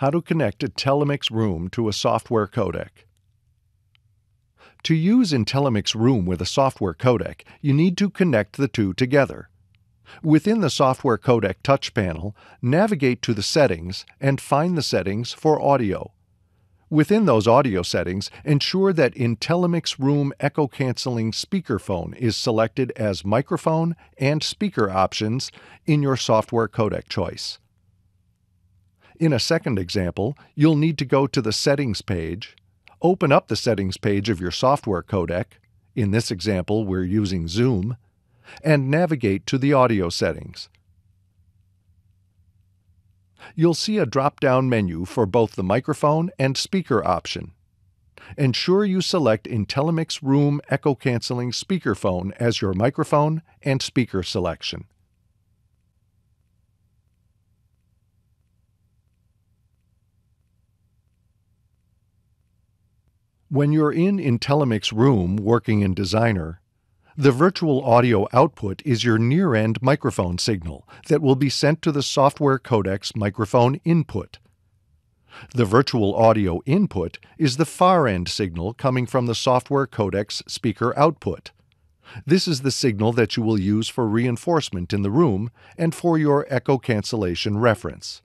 How to connect a IntelliMix Room to a software codec. To use IntelliMix Room with a software codec, you need to connect the two together. Within the software codec touch panel, navigate to the settings and find the settings for audio. Within those audio settings, ensure that IntelliMix Room echo canceling speakerphone is selected as microphone and speaker options in your software codec choice. In a second example, you'll need to go to the Settings page, open up the Settings page of your software codec, in this example we're using Zoom, and navigate to the audio settings. You'll see a drop-down menu for both the microphone and speaker option. Ensure you select IntelliMix Room Echo Canceling Speakerphone as your microphone and speaker selection. When you're in IntelliMix Room working in Designer, the virtual audio output is your near-end microphone signal that will be sent to the software codec's microphone input. The virtual audio input is the far-end signal coming from the software codec's speaker output. This is the signal that you will use for reinforcement in the room and for your echo cancellation reference.